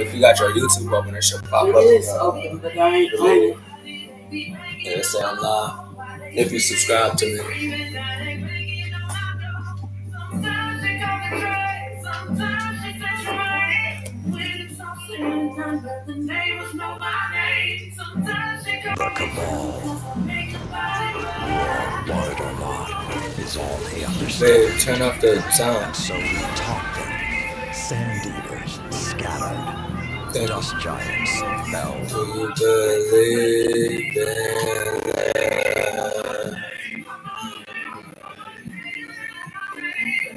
if you got your YouTube open, it should pop It up. is open, but I ain't on it. Yeah, it say I'm live. If you subscribe to me. The cabal, want it or not, is all they understand. Babe, turn off the sound. So we taught them. Sand eaters scattered. Thank you. Dust giants fell. Do you believe in that?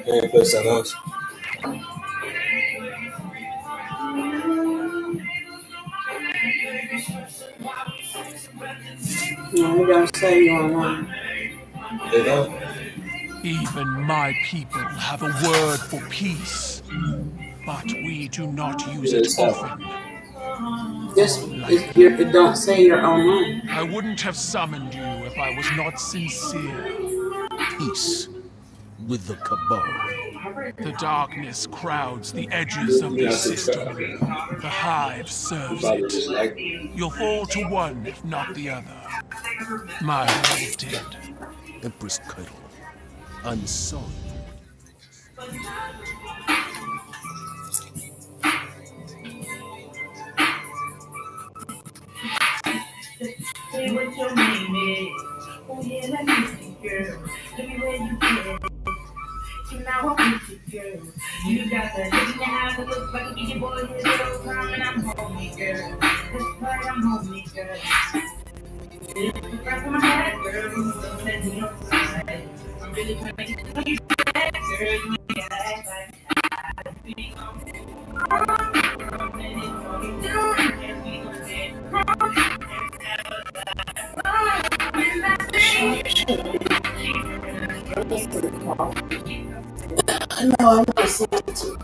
Hey, play something else. No, it don't say you online. They don't. Even my people have a word for peace, but we do not use it often. Just it, you're, it don't say your own name. I wouldn't have summoned you if I was not sincere. Peace with the cabal. The darkness crowds the edges of Yeah, this system. The hive serves Probably it. You'll fall to one, if not the other. My will is dead. Empress Caiatl. I'm sorry. Say what your name is. Oh yeah, let me see, girl. Tell me where you been. You know I'm with you, girl. You got that thing that has to look like a DJ boy here the whole time, and I'm homie, girl. That's right, I'm homie, girl. It's the first time I had, girl. You that you. I'm really trying to get you back, girl. You ain't gotta act like I it. Man, it's all you do. Be no. I'm not saying to.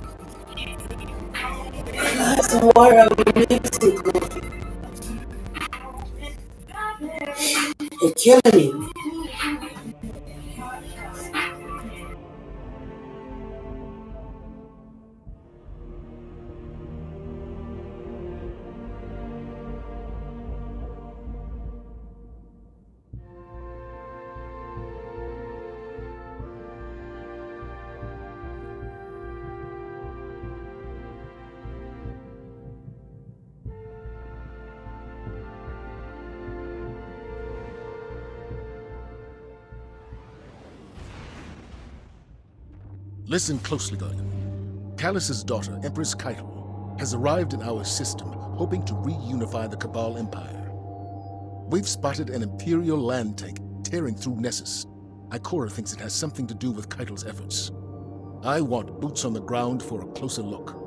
Got some water over Mexico. They're killing me. Listen closely, Gargan. Calus's daughter, Empress Caiatl, has arrived in our system, hoping to reunify the Cabal Empire. We've spotted an Imperial land tank tearing through Nessus. Ikora thinks it has something to do with Caiatl's efforts. I want boots on the ground for a closer look.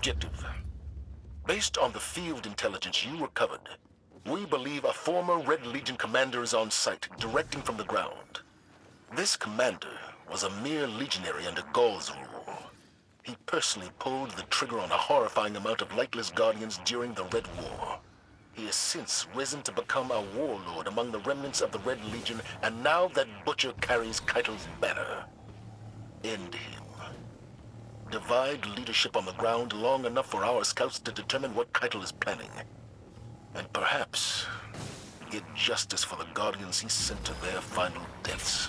Objective. Based on the field intelligence you recovered, we believe a former Red Legion commander is on site, directing from the ground. This commander was a mere legionary under Ghaul's rule. He personally pulled the trigger on a horrifying amount of lightless guardians during the Red War. He has since risen to become a warlord among the remnants of the Red Legion, and now that Butcher carries Caiatl's banner. End him. Divide leadership on the ground long enough for our scouts to determine what Caiatl is planning. And perhaps get justice for the Guardians he sent to their final deaths.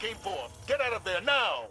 Came for. Get out of there now!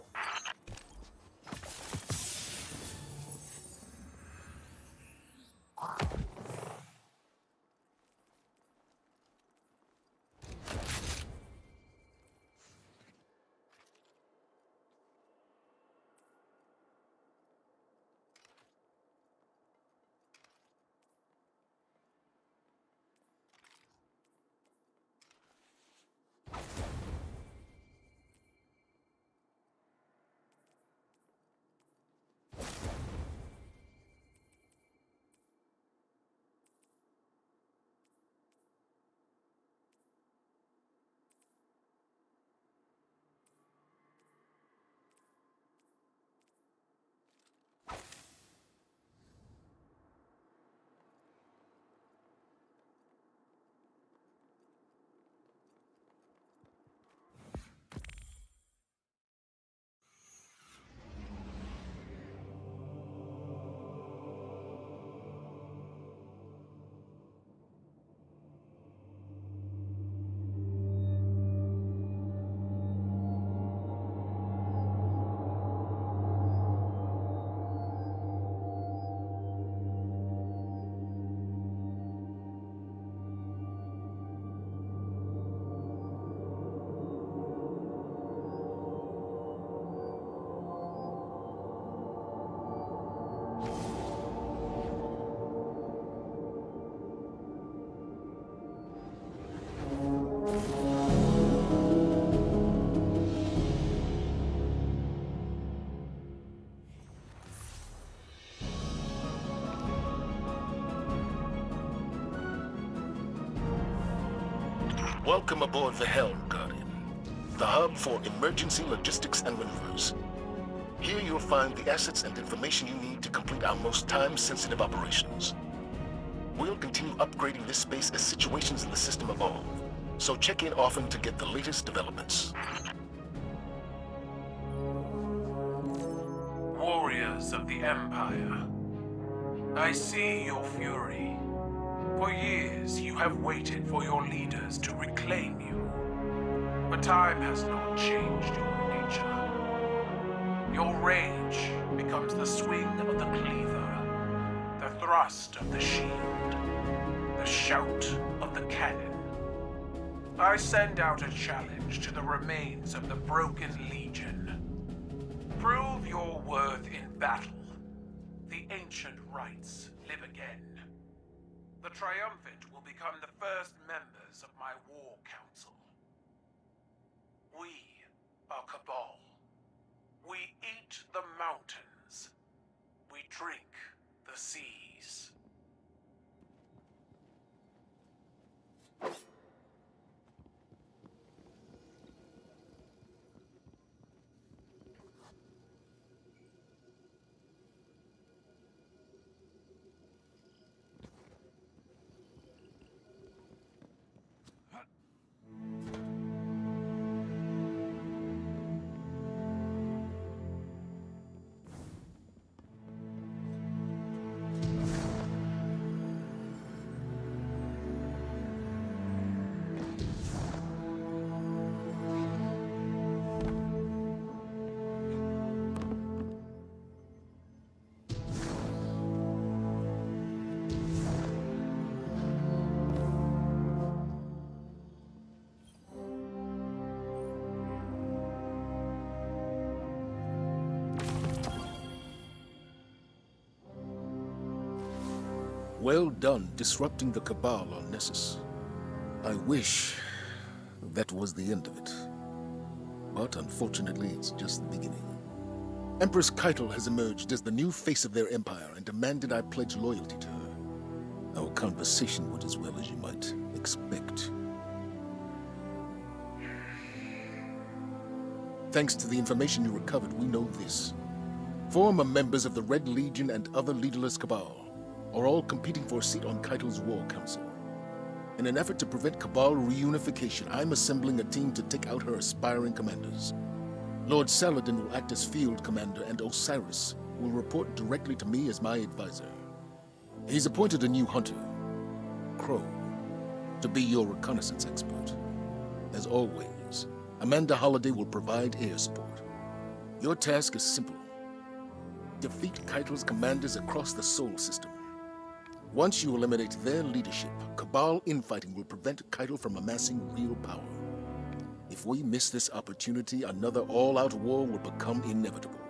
Welcome aboard the Helm, Guardian. The hub for emergency logistics and maneuvers. Here you'll find the assets and information you need to complete our most time-sensitive operations. We'll continue upgrading this space as situations in the system evolve, so check in often to get the latest developments. Warriors of the Empire, I see your fury. For years, you have waited for your leaders to reclaim you. But time has not changed your nature. Your rage becomes the swing of the cleaver, the thrust of the shield, the shout of the cannon. I send out a challenge to the remains of the Broken Legion. Prove your worth in battle. The ancient again. The triumphant will become the first members of my war council. We are Cabal. We eat the mountains. We drink the seas. Well done disrupting the Cabal on Nessus. I wish that was the end of it. But unfortunately, it's just the beginning. Empress Caiatl has emerged as the new face of their empire and demanded I pledge loyalty to her. Our conversation went as well as you might expect. Thanks to the information you recovered, we know this. Former members of the Red Legion and other leaderless Cabal are all competing for a seat on Caiatl's War Council. In an effort to prevent Cabal reunification, I'm assembling a team to take out her aspiring commanders. Lord Saladin will act as field commander, and Osiris will report directly to me as my advisor. He's appointed a new hunter, Crow, to be your reconnaissance expert. As always, Amanda Holliday will provide air support. Your task is simple. Defeat Caiatl's commanders across the Sol system. Once you eliminate their leadership, Cabal infighting will prevent Caiatl from amassing real power. If we miss this opportunity, another all-out war will become inevitable.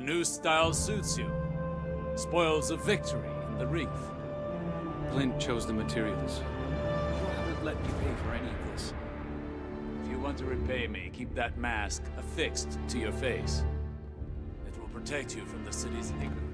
The new style suits you. Spoils of victory in the reef. Glint chose the materials. I haven't let you pay for any of this. If you want to repay me, keep that mask affixed to your face. It will protect you from the city's ignorance.